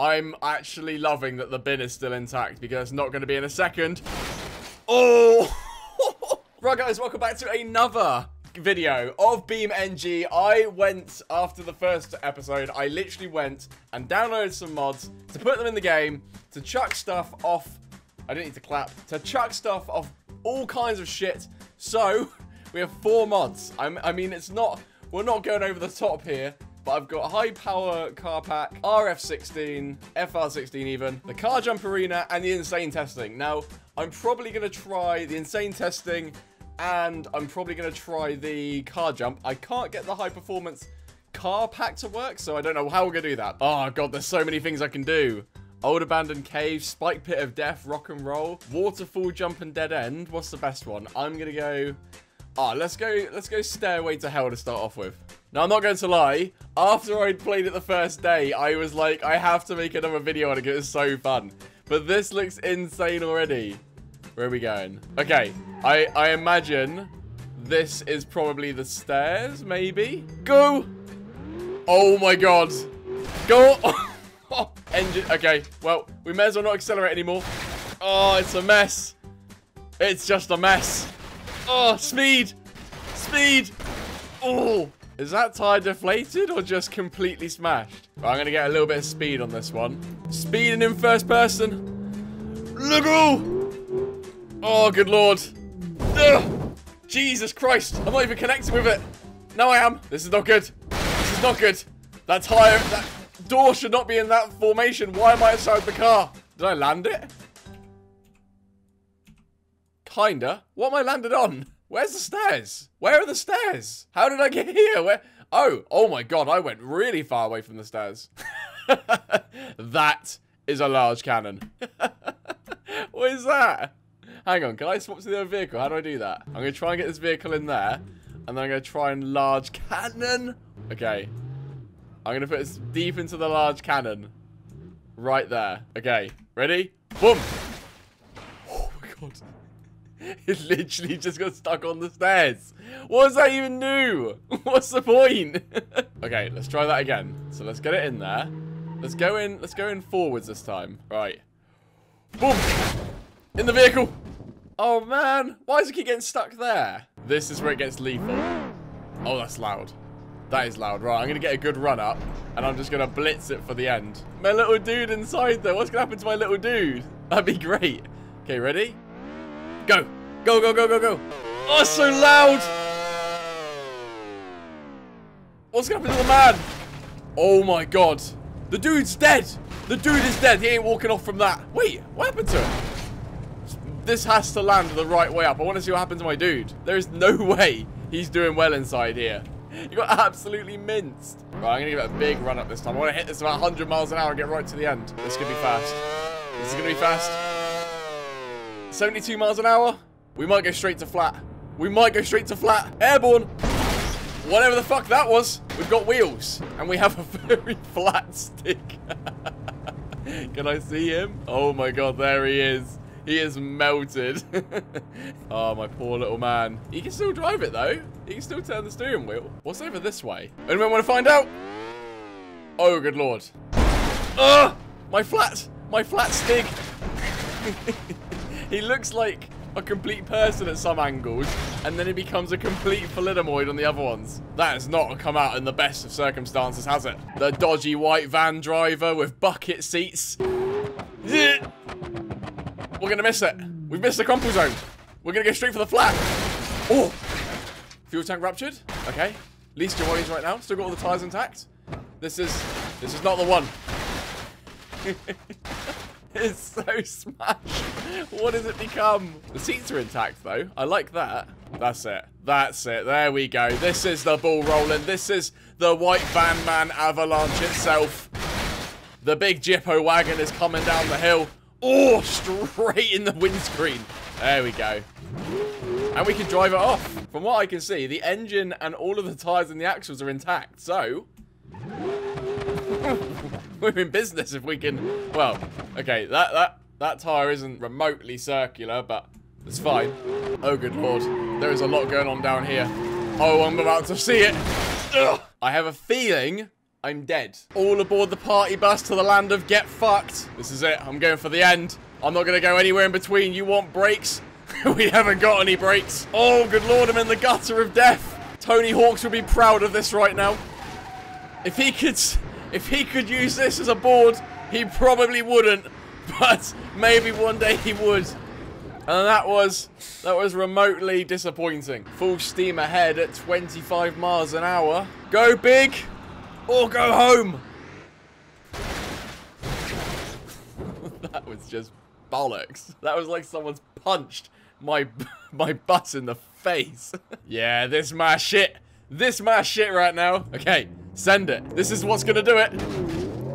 I'm actually loving that the bin is still intact because it's not going to be in a second. Oh! right, guys, welcome back to another video of Beam BeamNG. I went, after the first episode, I literally went and downloaded some mods to put them in the game, to chuck stuff off. I didn't need to clap. To chuck stuff off all kinds of shit. So, we have four mods. I'm, I mean, it's not, we're not going over the top here. But I've got high power car pack, RF16, FR16 even, the car jump arena, and the insane testing. Now, I'm probably going to try the insane testing, and I'm probably going to try the car jump. I can't get the high performance car pack to work, so I don't know how we're going to do that. Oh, God, there's so many things I can do. Old Abandoned Cave, Spike Pit of Death, Rock and Roll, Waterfall Jump and Dead End. What's the best one? I'm going to go... Ah, oh, let's go, let's go Stairway to Hell to start off with. Now, I'm not going to lie. After I'd played it the first day, I was like, I have to make another video on it because it's so fun. But this looks insane already. Where are we going? Okay, I, I imagine this is probably the stairs, maybe? Go! Oh my god. Go! Engine. Okay, well, we may as well not accelerate anymore. Oh, it's a mess. It's just a mess. Oh, speed! Speed! Oh! Is that tire deflated or just completely smashed? I'm going to get a little bit of speed on this one. Speeding in first person. Look oh! Oh, good lord. Ugh. Jesus Christ. I'm not even connecting with it. No, I am. This is not good. This is not good. That tire, that door should not be in that formation. Why am I outside the car? Did I land it? Kinda. What am I landed on? Where's the stairs? Where are the stairs? How did I get here? Where? Oh, oh my god, I went really far away from the stairs. that is a large cannon. what is that? Hang on, can I swap to the other vehicle? How do I do that? I'm going to try and get this vehicle in there. And then I'm going to try and large cannon. Okay. I'm going to put this deep into the large cannon. Right there. Okay. Ready? Boom. Oh my god. It literally just got stuck on the stairs. What does that even do? What's the point? okay, let's try that again. So let's get it in there. Let's go in. Let's go in forwards this time. Right. Boom. In the vehicle. Oh, man. Why does it keep getting stuck there? This is where it gets lethal. Oh, that's loud. That is loud. Right, I'm going to get a good run up. And I'm just going to blitz it for the end. My little dude inside there. What's going to happen to my little dude? That'd be great. Okay, ready? Go. Go, go, go, go, go. Oh, so loud. What's going to happen to the man? Oh, my God. The dude's dead. The dude is dead. He ain't walking off from that. Wait, what happened to him? This has to land the right way up. I want to see what happened to my dude. There is no way he's doing well inside here. You got absolutely minced. Right, I'm going to give it a big run up this time. I want to hit this about 100 miles an hour and get right to the end. This could be fast. This is going to be fast. 72 miles an hour. We might go straight to flat. We might go straight to flat. Airborne. Whatever the fuck that was. We've got wheels. And we have a very flat stick. Can I see him? Oh my god, there he is. He is melted. oh, my poor little man. He can still drive it, though. He can still turn the steering wheel. What's over this way? Anyone want to find out? Oh, good lord. Ugh! My flat, my flat stick. He looks like a complete person at some angles, and then he becomes a complete thalidomide on the other ones. That has not come out in the best of circumstances, has it? The dodgy white van driver with bucket seats. We're gonna miss it. We've missed the crumple zone. We're gonna go straight for the flat. Oh! Fuel tank ruptured. Okay. Least your worries right now. Still got all the tires intact. This is this is not the one. It's so smashed. What has it become? The seats are intact, though. I like that. That's it. That's it. There we go. This is the ball rolling. This is the white van man avalanche itself. The big Jippo wagon is coming down the hill. Oh, straight in the windscreen. There we go. And we can drive it off. From what I can see, the engine and all of the tyres and the axles are intact. So, we're in business if we can... Well, okay, that, that, that tyre isn't remotely circular, but it's fine. Oh, good lord. There is a lot going on down here. Oh, I'm about to see it. Ugh. I have a feeling I'm dead. All aboard the party bus to the land of get fucked. This is it. I'm going for the end. I'm not going to go anywhere in between. You want brakes? we haven't got any brakes. Oh, good lord, I'm in the gutter of death. Tony Hawks would be proud of this right now. If he could, if he could use this as a board, he probably wouldn't. But maybe one day he would. And that was, that was remotely disappointing. Full steam ahead at 25 miles an hour. Go big or go home. that was just bollocks. That was like someone's punched my my butt in the face. yeah, this my shit. This my shit right now. Okay, send it. This is what's gonna do it.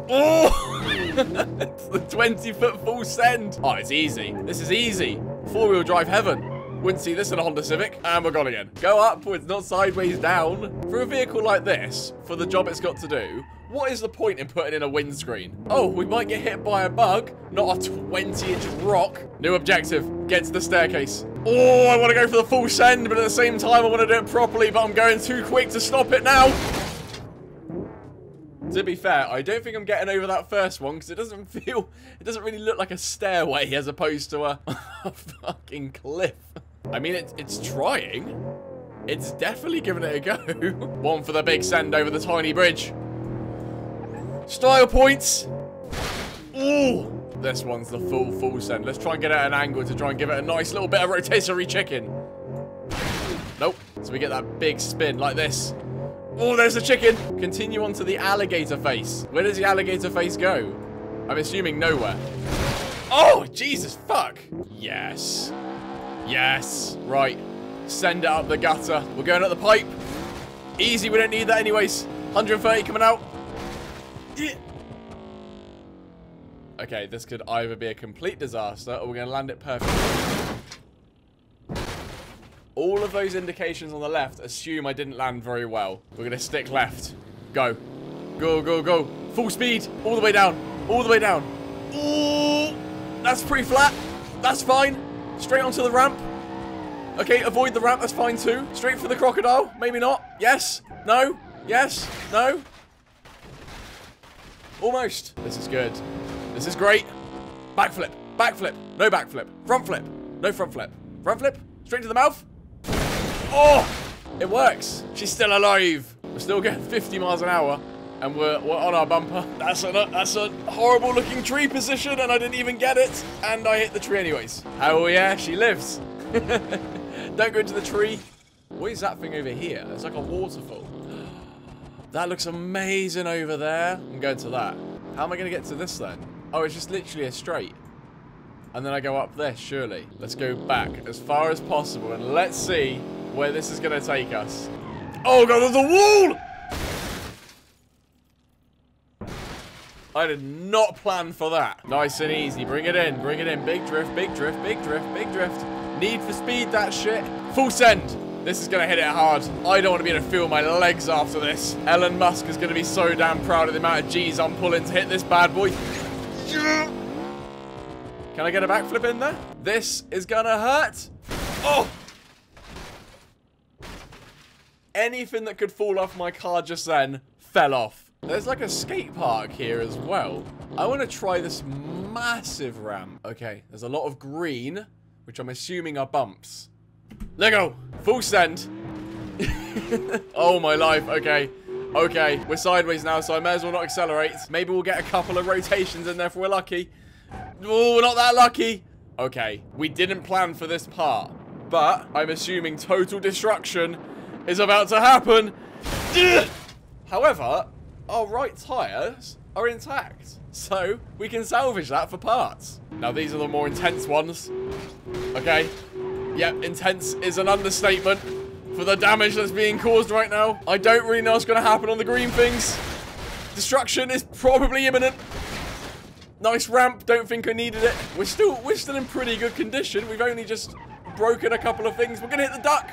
Oh! it's the 20 foot full send. Oh, it's easy. This is easy. Four wheel drive heaven. Wouldn't see this in a Honda Civic. And we're gone again. Go upwards, not sideways down. For a vehicle like this, for the job it's got to do, what is the point in putting in a windscreen? Oh, we might get hit by a bug, not a 20-inch rock. New objective, get to the staircase. Oh, I want to go for the full send, but at the same time, I want to do it properly, but I'm going too quick to stop it now. To be fair, I don't think I'm getting over that first one because it doesn't feel, it doesn't really look like a stairway as opposed to a, a fucking cliff. I mean, it, it's trying. It's definitely giving it a go. one for the big send over the tiny bridge. Style points. Ooh. This one's the full, full send. Let's try and get it at an angle to try and give it a nice little bit of rotisserie chicken. Nope. So we get that big spin like this. Oh, there's the chicken. Continue on to the alligator face. Where does the alligator face go? I'm assuming nowhere. Oh, Jesus, fuck. Yes. Yes. Right. Send it up the gutter. We're going up the pipe. Easy, we don't need that anyways. 130 coming out. Okay, this could either be a complete disaster or we're going to land it perfectly. Those indications on the left assume I didn't land very well. We're going to stick left. Go. Go, go, go. Full speed. All the way down. All the way down. Ooh, that's pretty flat. That's fine. Straight onto the ramp. Okay, avoid the ramp. That's fine too. Straight for the crocodile. Maybe not. Yes. No. Yes. No. Almost. This is good. This is great. Backflip. Backflip. No backflip. Front flip. No front flip. Front flip. Straight to the mouth. Oh! It works. She's still alive. We're still getting 50 miles an hour. And we're, we're on our bumper. That's a, that's a horrible looking tree position and I didn't even get it. And I hit the tree anyways. Oh yeah, she lives. Don't go into the tree. What is that thing over here? It's like a waterfall. That looks amazing over there. I'm going to that. How am I going to get to this then? Oh, it's just literally a straight. And then I go up this, surely. Let's go back as far as possible and let's see where this is going to take us. Oh god, there's a wall! I did not plan for that. Nice and easy. Bring it in. Bring it in. Big drift, big drift, big drift, big drift. Need for speed, that shit. Full send. This is going to hit it hard. I don't want to be able to feel my legs after this. Elon Musk is going to be so damn proud of the amount of G's I'm pulling to hit this bad boy. Can I get a backflip in there? This is going to hurt. Oh! Anything that could fall off my car just then fell off. There's like a skate park here as well. I want to try this massive ramp. Okay, there's a lot of green, which I'm assuming are bumps. There go. Full send. oh, my life. Okay. Okay. We're sideways now, so I may as well not accelerate. Maybe we'll get a couple of rotations in there if we're lucky. Oh, we're not that lucky. Okay. We didn't plan for this part. But I'm assuming total destruction is about to happen. However, our right tyres are intact. So, we can salvage that for parts. Now, these are the more intense ones. Okay. Yep, intense is an understatement for the damage that's being caused right now. I don't really know what's going to happen on the green things. Destruction is probably imminent. Nice ramp. Don't think I needed it. We're still we're still in pretty good condition. We've only just broken a couple of things. We're going to hit the duck.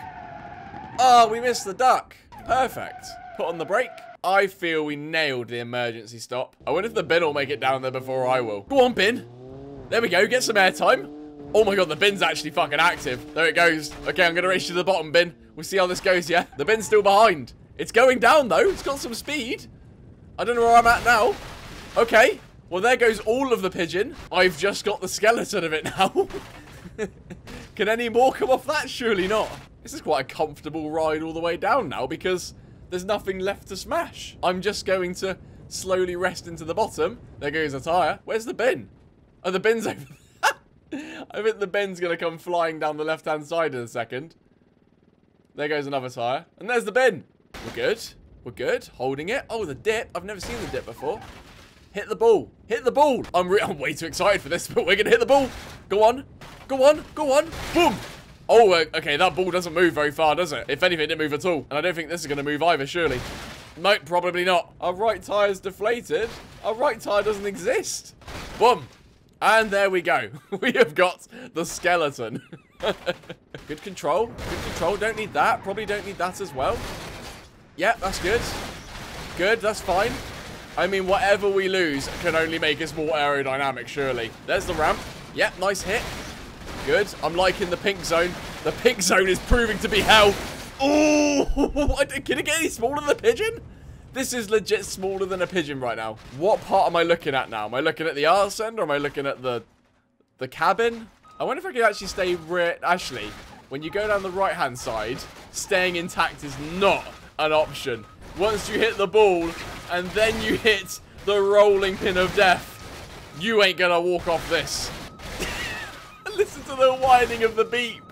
Oh, we missed the duck. Perfect. Put on the brake. I feel we nailed the emergency stop. I wonder if the bin will make it down there before I will. Go on, bin. There we go. Get some airtime. Oh my god, the bin's actually fucking active. There it goes. Okay, I'm to race to the bottom bin. We'll see how this goes, yeah? The bin's still behind. It's going down, though. It's got some speed. I don't know where I'm at now. Okay. Well, there goes all of the pigeon. I've just got the skeleton of it now. Can any more come off that? Surely not. This is quite a comfortable ride all the way down now because there's nothing left to smash. I'm just going to slowly rest into the bottom. There goes a tyre. Where's the bin? Oh, the bin's over I think the bin's going to come flying down the left-hand side in a second. There goes another tyre. And there's the bin. We're good. We're good. Holding it. Oh, the dip. I've never seen the dip before. Hit the ball. Hit the ball. I'm, I'm way too excited for this, but we're going to hit the ball. Go on. Go on. Go on. Boom. Oh, uh, okay. That ball doesn't move very far, does it? If anything, it didn't move at all. And I don't think this is going to move either, surely. Nope, probably not. Our right tyre's deflated. Our right tyre doesn't exist. Boom. And there we go. We have got the skeleton. good control. Good control. Don't need that. Probably don't need that as well. Yep, that's good. Good, that's fine. I mean, whatever we lose can only make us more aerodynamic, surely. There's the ramp. Yep, nice hit. Good. I'm liking the pink zone. The pink zone is proving to be hell. Oh, can it get any smaller than the pigeon? This is legit smaller than a pigeon right now. What part am I looking at now? Am I looking at the arse end or am I looking at the the cabin? I wonder if I could actually stay rear... Actually, when you go down the right-hand side, staying intact is not an option. Once you hit the ball and then you hit the rolling pin of death, you ain't gonna walk off this. To the whining of the beep.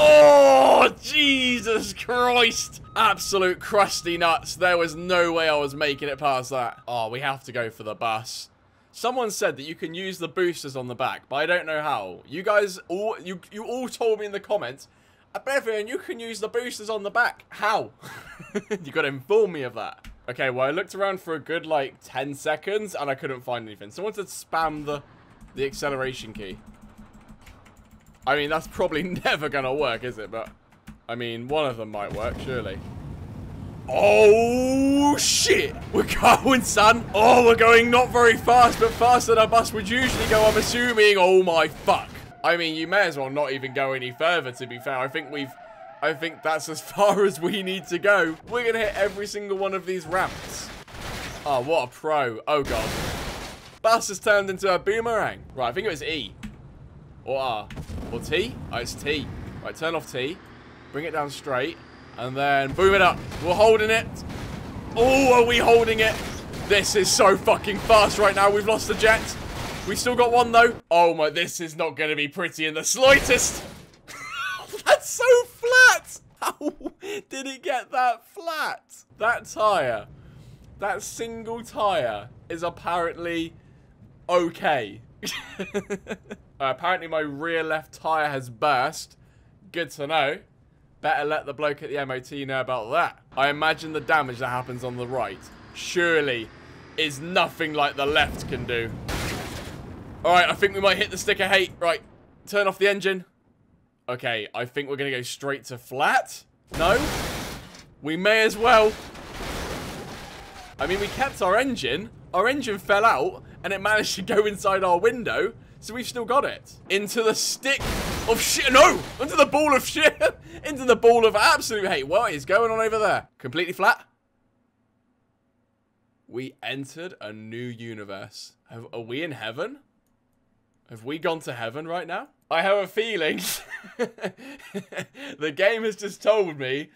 Oh, Jesus Christ. Absolute crusty nuts. There was no way I was making it past that. Oh, we have to go for the bus. Someone said that you can use the boosters on the back, but I don't know how. You guys all you you all told me in the comments, uh, Oblivion, you can use the boosters on the back. How? you got to inform me of that. Okay, well, I looked around for a good, like, 10 seconds, and I couldn't find anything. Someone said spam the, the acceleration key. I mean, that's probably never going to work, is it? But, I mean, one of them might work, surely. Oh, shit. We're going, son. Oh, we're going not very fast, but faster than a bus would usually go, I'm assuming. Oh, my fuck. I mean, you may as well not even go any further, to be fair. I think we've... I think that's as far as we need to go. We're going to hit every single one of these ramps. Oh, what a pro. Oh, God. Bus has turned into a boomerang. Right, I think it was E. Or R. Or T? Oh, it's T. Right, turn off T. Bring it down straight. And then boom it up. We're holding it. Oh, are we holding it? This is so fucking fast right now. We've lost the jet. We still got one, though. Oh, my. This is not going to be pretty in the slightest. That's so flat. How did it get that flat? That tyre, that single tyre is apparently okay. Uh, apparently my rear left tyre has burst. Good to know. Better let the bloke at the MOT know about that. I imagine the damage that happens on the right surely is nothing like the left can do. Alright, I think we might hit the stick hate. Right, turn off the engine. Okay, I think we're going to go straight to flat. No? We may as well. I mean, we kept our engine. Our engine fell out, and it managed to go inside our window. So we've still got it. Into the stick of shit. No! Into the ball of shit. Into the ball of absolute hate. What is going on over there? Completely flat. We entered a new universe. Have, are we in heaven? Have we gone to heaven right now? I have a feeling the game has just told me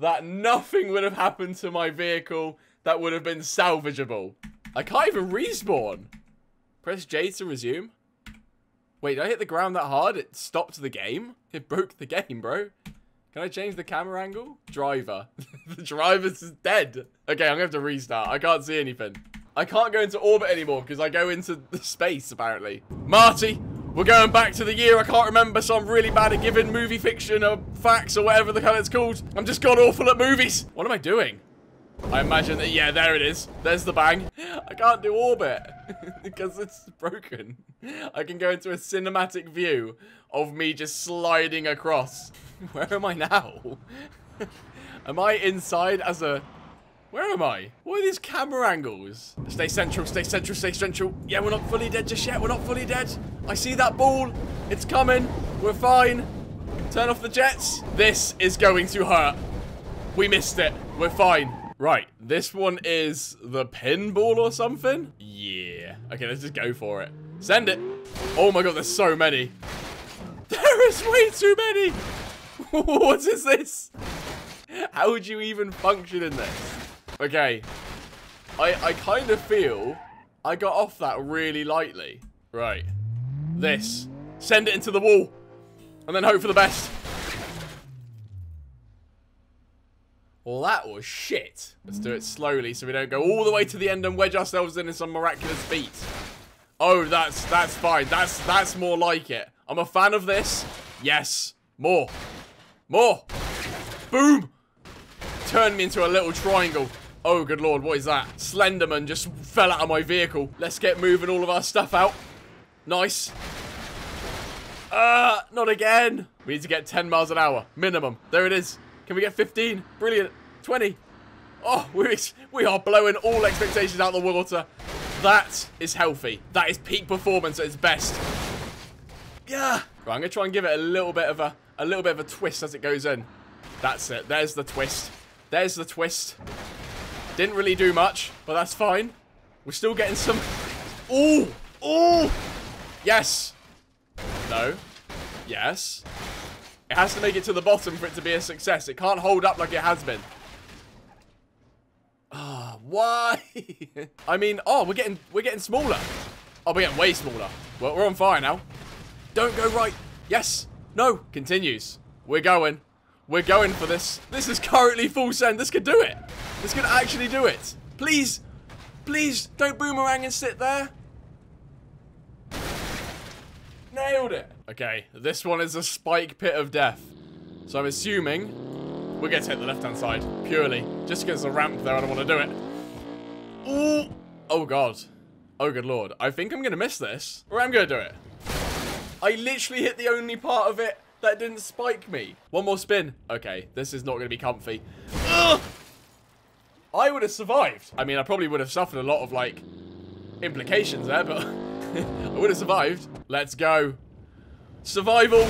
that nothing would have happened to my vehicle that would have been salvageable. I can't even respawn. Press J to resume. Wait, did I hit the ground that hard? It stopped the game? It broke the game, bro. Can I change the camera angle? Driver. the driver's dead. Okay, I'm to have to restart. I can't see anything. I can't go into orbit anymore because I go into space, apparently. Marty, we're going back to the year I can't remember, so I'm really bad at giving movie fiction or facts or whatever the hell it's called. I'm just god awful at movies. What am I doing? I imagine that, yeah, there it is. There's the bang. I can't do orbit because it's broken. I can go into a cinematic view of me just sliding across. Where am I now? am I inside as a... Where am I? What are these camera angles? Stay central, stay central, stay central. Yeah, we're not fully dead just yet. We're not fully dead. I see that ball. It's coming. We're fine. Turn off the jets. This is going to hurt. We missed it. We're fine. Right, this one is the pinball or something? Yeah. Okay, let's just go for it. Send it. Oh my god, there's so many. There is way too many. what is this? How would you even function in this? Okay. I, I kind of feel I got off that really lightly. Right. This. Send it into the wall. And then hope for the best. Well, that was shit. Let's do it slowly so we don't go all the way to the end and wedge ourselves in in some miraculous feat. Oh, that's that's fine. That's that's more like it. I'm a fan of this. Yes. More. More. Boom. Turn me into a little triangle. Oh, good lord, what is that? Slenderman just fell out of my vehicle. Let's get moving all of our stuff out. Nice. Uh, not again. We need to get 10 miles an hour. Minimum. There it is. Can we get 15? Brilliant. 20. Oh, we we are blowing all expectations out the water. That is healthy. That is peak performance at its best. Yeah. Right, I'm going to try and give it a little bit of a, a little bit of a twist as it goes in. That's it. There's the twist. There's the twist. Didn't really do much, but that's fine. We're still getting some... Oh, oh, Yes! No. Yes. It has to make it to the bottom for it to be a success. It can't hold up like it has been. Ah, oh, why? I mean, oh, we're getting we're getting smaller. Oh, we're getting way smaller. Well, we're on fire now. Don't go right. Yes. No. Continues. We're going. We're going for this. This is currently full send. This could do it. This could actually do it. Please. Please, don't boomerang and sit there. Nailed it. Okay, this one is a spike pit of death. So I'm assuming we're going to hit the left-hand side, purely. Just because the ramp there, I don't want to do it. Ooh. Oh, God. Oh, good lord. I think I'm going to miss this. Or I'm going to do it. I literally hit the only part of it that didn't spike me. One more spin. Okay, this is not going to be comfy. Ugh! I would have survived. I mean, I probably would have suffered a lot of, like, implications there, but I would have survived. Let's go. Survival.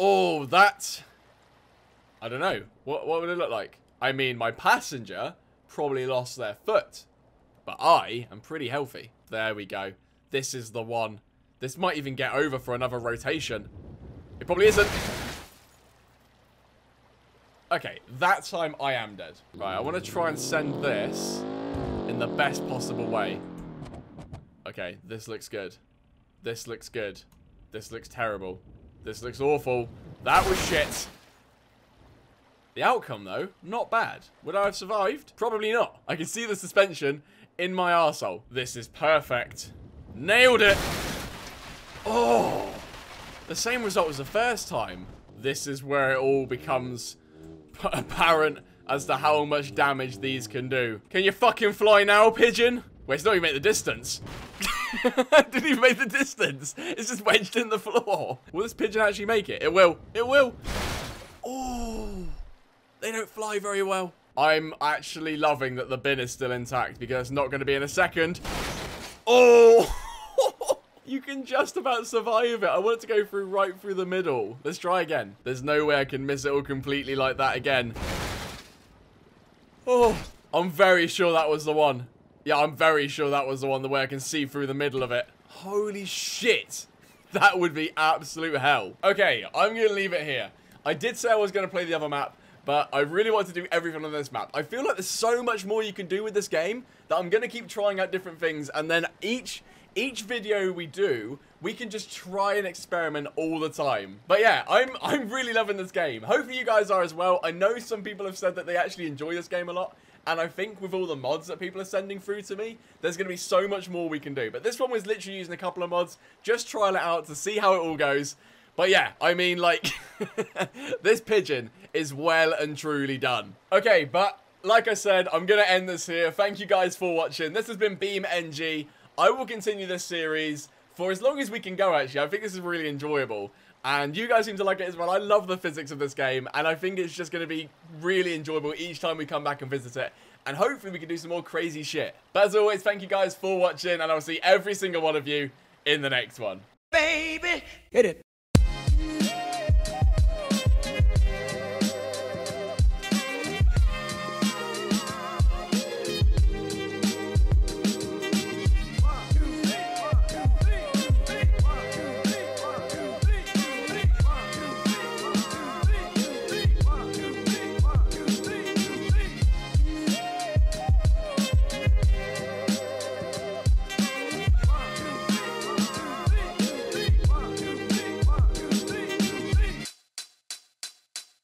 Oh, that... I don't know. What, what would it look like? I mean, my passenger probably lost their foot. But I am pretty healthy. There we go. This is the one. This might even get over for another rotation. It probably isn't. Okay, that time I am dead. Right, I want to try and send this in the best possible way. Okay, this looks good. This looks good. This looks terrible. This looks awful. That was shit. The outcome, though, not bad. Would I have survived? Probably not. I can see the suspension in my arsehole. This is perfect. Nailed it. Oh, the same result as the first time. This is where it all becomes apparent as to how much damage these can do. Can you fucking fly now, pigeon? Wait, it's not even make the distance. Didn't even make the distance. It's just wedged in the floor. Will this pigeon actually make it? It will. It will. Oh, they don't fly very well. I'm actually loving that the bin is still intact because it's not going to be in a second. Oh! You can just about survive it. I want it to go through right through the middle. Let's try again. There's no way I can miss it all completely like that again. Oh, I'm very sure that was the one. Yeah, I'm very sure that was the one, the way I can see through the middle of it. Holy shit. That would be absolute hell. Okay, I'm going to leave it here. I did say I was going to play the other map, but I really want to do everything on this map. I feel like there's so much more you can do with this game that I'm going to keep trying out different things, and then each each video we do, we can just try and experiment all the time. But yeah, I'm I'm really loving this game. Hopefully you guys are as well. I know some people have said that they actually enjoy this game a lot. And I think with all the mods that people are sending through to me, there's going to be so much more we can do. But this one was literally using a couple of mods, just trial it out to see how it all goes. But yeah, I mean, like, this pigeon is well and truly done. Okay, but like I said, I'm going to end this here. Thank you guys for watching. This has been Beam NG. I will continue this series for as long as we can go, actually. I think this is really enjoyable. And you guys seem to like it as well. I love the physics of this game, and I think it's just going to be really enjoyable each time we come back and visit it. And hopefully we can do some more crazy shit. But as always, thank you guys for watching, and I'll see every single one of you in the next one. Baby, hit it.